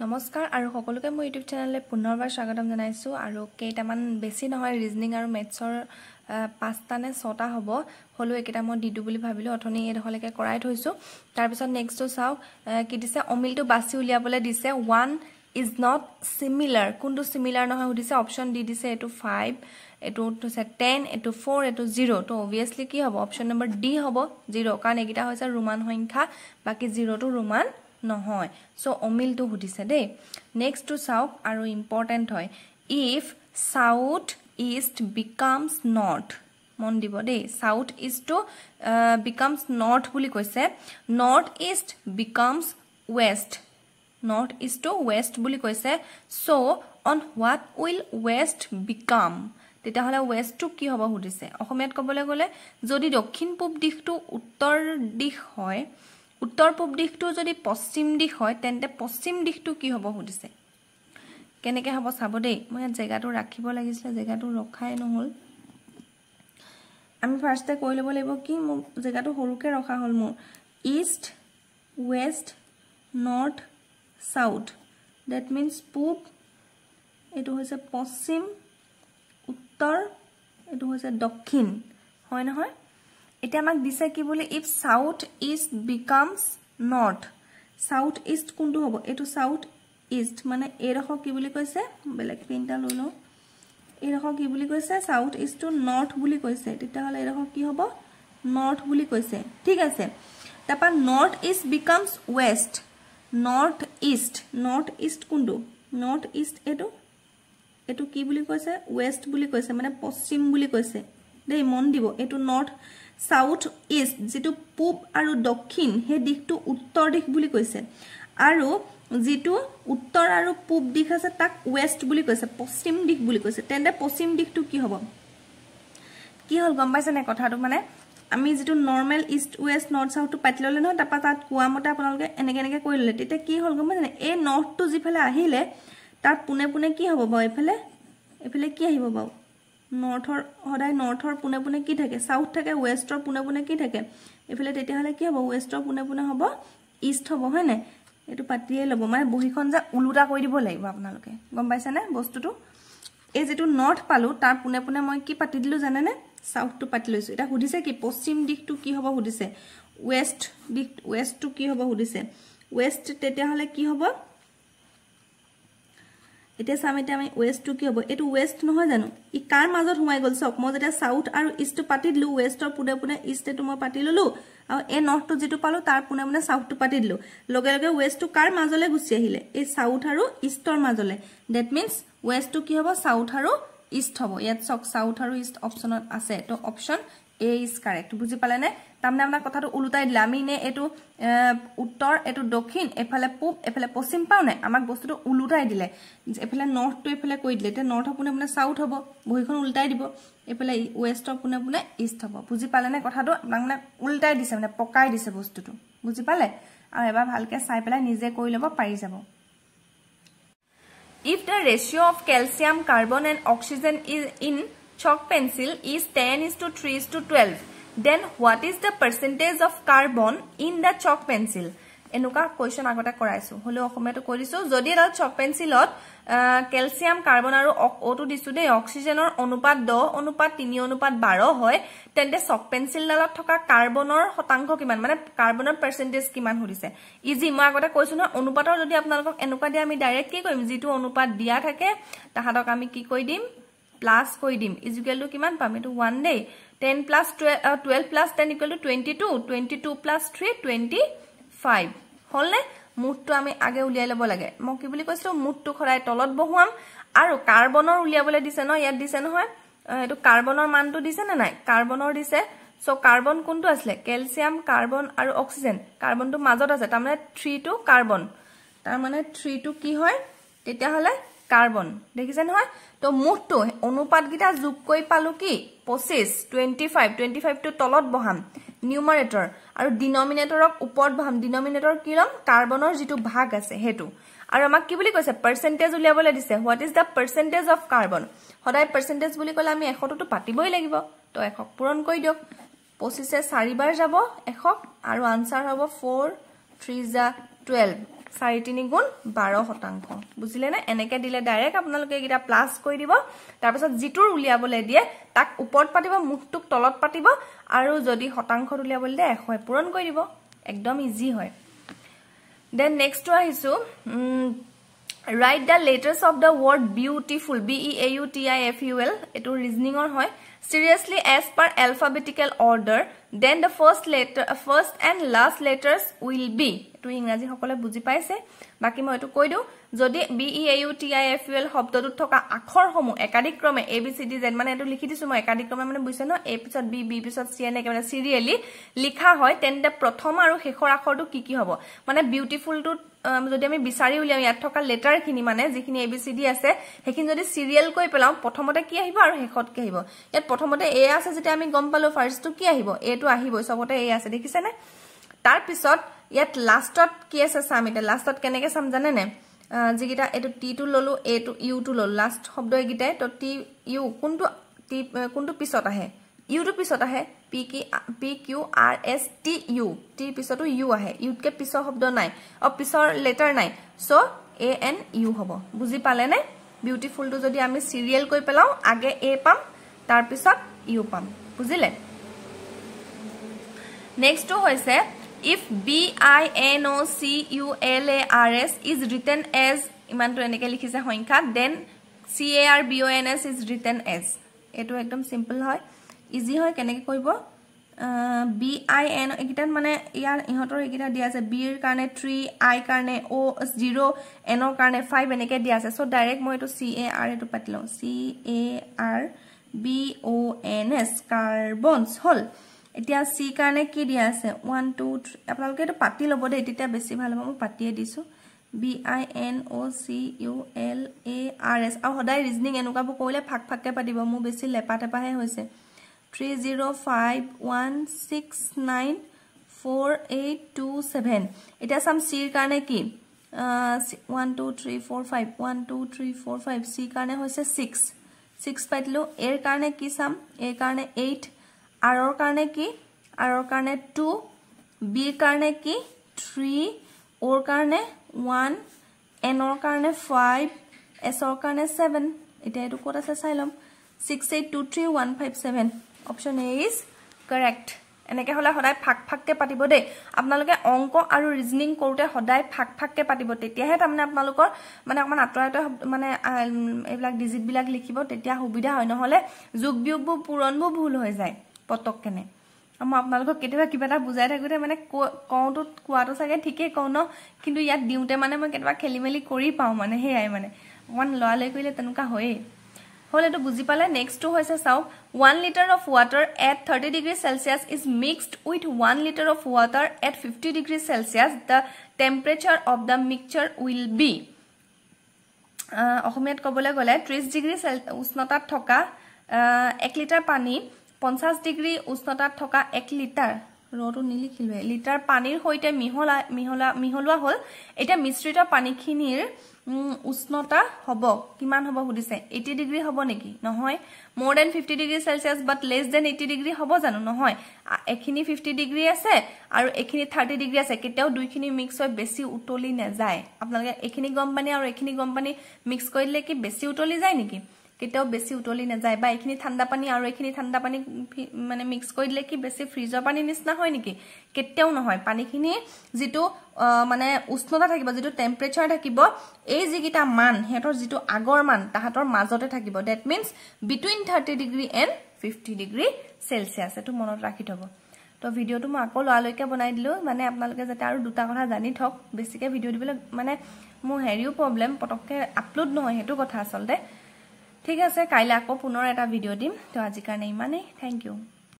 নমস্কাৰ আৰু সকলোকে মোৰ ইউটিউব চেনেললৈ পুনৰবাৰ স্বাগতম জনাইছোঁ আৰু কেইটামান বেছি নহয় ৰিজনিং আৰু মেথছৰ পাঁচটা নে ছটা হ'ব হ'লেও এইকেইটা মই দি দিওঁ বুলি ভাবিলোঁ অথনি এইডোখৰলৈকে কৰাই থৈছোঁ। তাৰপিছত নেক্সটটো চাওক কি দিছে অমিলটো বাছি উলিয়াবলৈ দিছে ওৱান ইজ নট চিমিলাৰ কোনটো চিমিলাৰ নহয় সুধিছে অপশ্যন দি দিছে এইটো ফাইভ এইটো হৈছে টেন এইটো ফ'ৰ এইটো জিৰ' ত' অভিয়াছলি কি হ'ব অপশ্যন নম্বৰ ডি হ'ব জিৰ' কাৰণ এইকেইটা হৈছে ৰোমান সংখ্যা বাকী জিৰ'টো ৰোমান নহয়। চ' অমিলটো সুধিছে দেই। নেক্সটটো চাওক আৰু ইম্পৰ্টেণ্ট হয়। If south east becomes north মন দিব দেই। চাউথ ইষ্টটো বিকামছ নৰ্থ বুলি কৈছে। North east becomes west north ইষ্টটো west বুলি কৈছে। চ' on what will west became তেতিয়াহ'লে ৱেষ্টটো কি হ'ব সুধিছে? অসমীয়াত ক'বলৈ গ'লে যদি দক্ষিণ পূব দিশটো উত্তৰ দিশ হয় উত্তৰ পূব দিশটো যদি পশ্চিম দিশ হয় তেন্তে পশ্চিম দিশটো কি হ'ব সুধিছে। কেনেকৈ হ'ব চাব দেই। মই ইয়াত জেগাটো ৰাখিব লাগিছিলে জেগাটো ৰখাই নহ'ল। আমি ফাৰ্ষ্টে কৈ ল'ব লাগিব কি মোৰ জেগাটো সৰুকৈ ৰখা হ'ল মোৰ। East west north south that means পূব এইটো হৈছে পশ্চিম উত্তৰ এইটো হৈছে দক্ষিণ। হয় নহয়? এতিয়া আমাক দিছে কি বুলি if south east becomes north south east কোনটো হ'ব? এইটো চাউথ ইষ্ট মানে এইডোখৰ কি বুলি কৈছে? বেলেগ পেইন এটা লৈ লওঁ। এইডোখৰ কি বুলি কৈছে? চাউথ ইষ্টটো নৰ্থ বুলি কৈছে। তেতিয়াহ'লে এইডোখৰ কি হ'ব? নৰ্থ বুলি কৈছে। ঠিক আছে। তাৰপৰা north east becomes west north east north east কোনটো? নৰ্থ ইষ্ট এইটো? এইটো কি বুলি কৈছে? ৱেষ্ট বুলি কৈছে মানে পশ্চিম বুলি কৈছে। দেই মন দিব। এইটো নৰ্থ চাউথ ইষ্ট যিটো পূব আৰু দক্ষিণ সেই দিশটো উত্তৰ দিশ বুলি কৈছে। আৰু যিটো উত্তৰ আৰু পূব দিশ আছে তাক ৱেষ্ট বুলি কৈছে পশ্চিম দিশ বুলি কৈছে। তেন্তে পশ্চিম দিশটো কি হ'ব? কি হ'ল গম পাইছেনে কথাটো? মানে আমি যিটো নৰ্মেল ইষ্ট ৱেষ্ট নৰ্থ চাউথটো পাতি ল'লে নহয় তাৰপৰা তাত কোৱা মতে আপোনালোকে এনেকৈ এনেকৈ কৰি ল'লে। তেতিয়া কি হ'ল গম পাইছেনে এই নৰ্থটো যিফালে আহিলে তাৰ পোনে পোনে কি হ'ব বাৰু? এইফালে এইফালে কি আহিব বাৰু? নৰ্থৰ সদায় নৰ্থৰ পোনে পোনে কি থাকে? চাউথ থাকে ৱেষ্টৰ পোনে পোনে কি থাকে? এইফালে তেতিয়াহ'লে কি হ'ব? ৱেষ্টৰ পোনে পোনে হ'ব ইষ্ট হ'ব হয়নে এইটো পাতিয়ে ল'ব। মানে বহীখন যে ওলোটা কৰি দিব লাগিব আপোনালোকে। গম পাইছেনে বস্তুটো? এই যিটো নৰ্থ পালোঁ তাৰ পোনে পোনে মই কি পাতি দিলোঁ জানেনে? চাউথটো পাতি লৈছোঁ। এতিয়া সুধিছে কি পশ্চিম দিশটো কি হ'ব সুধিছে? ৱেষ্ট দিশ ৱেষ্টটো কি হ'ব সুধিছে? ৱেষ্ট তেতিয়াহ'লে কি হ'ব? এতিয়া চাম এতিয়া আমি ৱেষ্টটো কি হ'ব? এইটো ৱেষ্ট নহয় জানো? ই কাৰ মাজত সোমাই গ'ল চাওক মই যেতিয়া চাউথ আৰু ইষ্টটো পাতি দিলোঁ ৱেষ্টৰ পোনে পোনে ইষ্ট এইটো মই পাতি ল'লোঁ আৰু এই নৰ্থটো যিটো পালোঁ তাৰ পোনে পোনে চাউথটো পাতি দিলোঁ। লগে লগে ৱেষ্টটো কাৰ মাজলৈ গুচি আহিলে? এই চাউথ আৰু ইষ্টৰ মাজলৈ। ডেট মিনছ ৱেষ্টটো কি হ'ব? চাউথ আৰু ইষ্ট হ'ব। ইয়াত চাওক চাউথ আৰু ইষ্ট অপশ্যনত আছে। ত' অপশ্যন এ ইজ কাৰেক্ট বুজি পালেনে? তাৰমানে আপোনাৰ কথাটো ওলোটাই দিলে। আমি নে এইটো উত্তৰ এইটো দক্ষিণ এইফালে পূব এইফালে পশ্চিম পাওঁ নাই? আমাক বস্তুটো ওলোটাই দিলে। এইফালে নৰ্থটো এইফালে কৰি দিলে। এতিয়া নৰ্থৰ পোনে পোনে চাউথ হ'ব বহীখন ওলটাই দিব। এইফালে ৱেষ্টৰ পোনে পোনে ইষ্ট হ'ব। বুজি পালেনে কথাটো? আপোনাক মানে ওলটাই দিছে মানে পকাই দিছে বস্তুটো। বুজি পালে? আৰু এবাৰ ভালকৈ চাই পেলাই নিজে কৰি ল'ব পাৰি যাব। If the ratio of calcium, carbon and oxygen is in chalk pencil is 10 is to 3 is to 12, then what is the percentage of carbon in the chalk pencil? এনেকুৱা কুৱেশ্যন আগতে কৰাইছোঁ। অসমীয়াটো কৈ দিছোঁ। যদি এডাল চক পেঞ্চিলত কেলচিয়াম কাৰ্বন আৰু অ'টো দিছোঁ দেই অক্সিজেনৰ অনুপাত দহ অনুপাত তিনি অনুপাত বাৰ হয় তেন্তে চক পেঞ্চিলডালত থকা কাৰ্বনৰ শতাংশ কিমান? মানে কাৰ্বনৰ পাৰ্চেণ্টেজ কিমান সুধিছে? ইজি মই আগতে কৈছোঁ নহয় অনুপাতৰ যদি আপোনালোকক এনেকুৱা দিয়ে আমি ডাইৰেক্ট কি কৰিম? যিটো অনুপাত দিয়া থাকে তাহাঁতক আমি কি কৰি দিম? প্লাছ কৰি দিম। ইজুকেলটো কিমান পাম? এইটো ওৱান দেই। Ten plus twelve plus ten equal to twenty two twenty two plus three twenty five হ'লনে? মুঠটো আমি আগে উলিয়াই ল'ব লাগে। মই কি বুলি কৈছিলোঁ? মুঠটো সদায় তলত বহুৱাম আৰু কাৰ্বনৰ উলিয়াবলৈ দিছে ন? ইয়াত দিছে নহয়। এইটো কাৰ্বনৰ মানটো দিছে নে নাই? কাৰ্বনৰ দিছে। চ' কাৰ্বন কোনটো আছিলে? কেলচিয়াম কাৰ্বন আৰু অক্সিজেন। কাৰ্বনটো মাজত আছে। তাৰমানে থ্ৰীটো কাৰ্বন। তাৰমানে থ্ৰীটো কি হয়? তেতিয়াহ'লে কাৰ্বন। দেখিছে নহয়? তো মুঠটো অনুপাতকেইটা যোগ কৰি পালোঁ কি? পঁচিছ টুৱেণ্টি ফাইভ টুৱেণ্টি ফাইভটো তলত বহাম। নিউমাৰেটৰ আৰু ডিনমিনেটৰক ওপৰত বহাম। ডিনমিনেটৰ কি ল'ম? কাৰ্বনৰ যিটো ভাগ আছে সেইটো। আৰু আমাক কি বুলি কৈছে? পাৰ্চেণ্টেজ উলিয়াবলৈ দিছে। What is the percentage of carbon সদায় পাৰ্চেণ্টেজ বুলি ক'লে আমি এশটোতো পাতিবই লাগিব। তো এশক পূৰণ কৰি দিয়ক। পঁচিছে চাৰিবাৰ যাব এশক আৰু আনচাৰ হ'ব ফ'ৰ থ্ৰী জা টুৱেলভ চাৰি তিনি গুণ বাৰ শতাংশ। বুজিলেনে? এনেকে দিলে ডাইৰেক্ট আপোনালোকে এইকেইটা প্লাছ কৰি দিব। তাৰপিছত যিটোৰ উলিয়াবলৈ দিয়ে তাক ওপৰত পাতিব মুখটোক তলত পাতিব আৰু যদি শতাংশত উলিয়াবলৈ দিয়ে এশ পূৰণ কৰি দিব। একদম ইজি হয়। দেন নেক্সটটো আহিছো। Write the letters of the word beautiful B E A U T I F U L এইটো ৰিজনিঙৰ হয় seriously as per alphabetical order then the first letter first and last letters will be এইটো ইংৰাজীসকলে বুজি পাইছে। বাকী মই এইটো কৈ দিওঁ যদি B E A U T I F U L শব্দটোত থকা আখৰসমূহ একাধিক ক্ৰমে A B C D Z মানে এইটো লিখি দিছো মই একাধিক ক্ৰমে মানে বুজিছে ন? এ পিছত বি বি পিছত চি এনেকে মানে চিৰিয়েলি লিখা হয় তেন্তে প্ৰথম আৰু শেষৰ আখৰটো কি কি হ'ব? মানে বিউটিফুলটোত যদি আমি বিচাৰি উলিয়াওঁ ইয়াত থকা লেটাৰখিনি মানে যিখিনি এ বি চি ডি আছে সেইখিনি যদি চিৰিয়েল কৰি পেলাওঁ প্ৰথমতে কি আহিব আৰু শেষত কি আহিব? ইয়াত প্ৰথমতে এ আছে যেতিয়া আমি গম পালো ফাৰ্ষ্টটো কি আহিব? এইটো আহিবই চবতে এ আছে দেখিছেনে তাৰপিছত ইয়াত লাষ্টত কি আছে চাম এতিয়া? লাষ্টত কেনেকে চাম জানে নে যিকেইটা এইটো টিটো ললো এইটো ইউটো ললো। লাষ্ট শব্দ এইকেইটাই তো টি ইউ কোনটো টি কোনটো পিছত আহে? ইউটো পিছত আহে। পি কি P Q R S T U টিৰ পিছতো ইউ আহে। ইউতকে পিছৰ শব্দ নাই। অ পিছৰ লেটাৰ নাই। চ' এ এন ইউ হ'ব। বুজি পালেনে? বিউটিফুলটো যদি আমি চিৰিয়েল কৰি পেলাওঁ আগে এ পাম তাৰপিছত ইউ পাম। বুজিলে? নেক্সটটো হৈছে if B I N O' C U L A R S is written as ইমানটো এনেকে লিখিছে সংখ্যা then C A R B O' N S is written as এইটো একদম চিম্পল হয়। ইজি হয় কেনেকে কৰিব? বি আই এন এইকেইটাত মানে ইয়াৰ ইহঁতৰ এইকেইটা দিয়া আছে। বিৰ কাৰণে থ্ৰী আই কাৰণে অ' জিৰ' এনৰ কাৰণে ফাইভ এনেকে দিয়া আছে। চ' ডাইৰেক্ট মই এইটো চি এ আৰ এইটো পাতি লওঁ। C A R B O' N S carbons হ'ল। এতিয়া চি কাৰণে কি দিয়া আছে? ওৱান টু থ্ৰী আপোনালোকে এইটো পাতি ল'ব দেই তেতিয়া বেছি ভাল হ'ব মই পাতিয়ে দিছোঁ। B I N O' C U L A R S আৰু সদায় ৰিজনিং এনেকুৱাবোৰ কৰিলে ফাক ফাককৈ পাতিব মোৰ বেছি লেপা টেপাহে হৈছে। Three zero' five one six nine four eight two seven এতিয়া চাম চিৰ কাৰণে কি? One two three four five one two three four five চিৰ কাৰণে হৈছে ছিক্স ছিক্স পাতিলোঁ এৰ কাৰণে কি চাম? এৰ কাৰণে এইট আৰৰ কাৰণে কি? আৰৰ কাৰণে টু বিৰ কাৰণে কি? থ্ৰী অ'ৰ কাৰণে ওৱান এনৰ কাৰণে ফাইভ এছৰ কাৰণে ছেভেন এতিয়া এইটো ক'ত আছে? চাই ল'ম। Six eight two three one five seven option A is correct এনেকৈ হ'লে সদায় ফাক ফাককৈ পাতিব দেই। আপোনালোকে অংক আৰু ৰিজনিং কৰোঁতে সদায় ফাক ফাককৈ পাতিব। তেতিয়াহে তাৰমানে আপোনালোকৰ মানে অকণমান আঁতৰাই আঁতৰাই মানে এইবিলাক ডিজিটবিলাক লিখিব তেতিয়া সুবিধা হয়। নহ'লে যোগ বিয়োগবোৰ পূৰণবোৰ ভুল হৈ যায় পটককেনে মই আপোনালোকক কেতিয়াবা কিবা এটা বুজাই থাকোঁতে মানে কওঁতো কোৱাটো চাগে ঠিকেই কওঁ ন? কিন্তু ইয়াত দিওঁতে মানে মই কেতিয়াবা খেলি মেলি কৰি পাওঁ মানে সেয়াই মানে। অকণমান লৰালৰি কৰিলে তেনেকুৱা হয়েই। হ'ল এইটো বুজি পালে। নেক্সটটো হৈছে চাওক one litre of water at thirty degree Celsius is mixed with one litre of water at fifty degree Celsius the temperature of the mixture will be অসমীয়াত ক'বলৈ গ'লে ত্ৰিছ ডিগ্ৰী উষ্ণতাত থকা এক লিটাৰ পানী পঞ্চাছ ডিগ্ৰী উষ্ণতাত থকা এক লিটাৰ। ৰটো নিলিখিলোৱে। লিটাৰ পানীৰ সৈতে মিহলা মিহলা মিহলোৱা হ'ল। এতিয়া মিশ্ৰিত পানীখিনিৰ উষ্ণতা হ'ব। কিমান হ'ব সুধিছে? এইটি ডিগ্ৰী হ'ব নেকি? নহয়। মোৰ then fifty degree Celsius but less than eighty degree হ'ব জানো? নহয়। এইখিনি ফিফটি ডিগ্ৰী আছে আৰু এইখিনি থাৰ্টি ডিগ্ৰী আছে। কেতিয়াও দুইখিনি মিক্স হৈ বেছি উতলি নাযায়। আপোনালোকে এইখিনি গৰম পানী আৰু এইখিনি গৰম পানী মিক্স কৰি দিলে কি বেছি উতলি যায় নেকি? কেতিয়াও বেছি উতলি নাযায়। বা এইখিনি ঠাণ্ডা পানী আৰু এইখিনি ঠাণ্ডা পানী মানে মিক্স কৰি দিলে কি বেছি ফ্ৰিজৰ পানীৰ নিচিনা হয় নেকি? কেতিয়াও নহয়। পানীখিনি যিটো মানে উষ্ণতা থাকিব যিটো টেম্পাৰেচাৰ থাকিব এই যিকেইটা মান সিহঁতৰ যিটো আগৰ মান তাহাঁতৰ মাজতে থাকিব। That means between thirty degree and fifty degree Celsius এইটো মনত ৰাখি থ'ব। তো ভিডিঅ'টো মই আকৌ লৰালৈকে বনাই দিলোঁ। মানে আপোনালোকে যাতে আৰু দুটা কথা জানি থওক। বেছিকৈ ভিডিঅ' দিবলৈ মানে মোৰ হেৰিও প্ৰব্লেম পটককৈ আপলোড নহয় সেইটো কথা আচলতে। ঠিক আছে কাইলৈ আকৌ পুনৰ এটা ভিডিঅ' দিম। তো আজিৰ কাৰণে ইমানেই। Thank U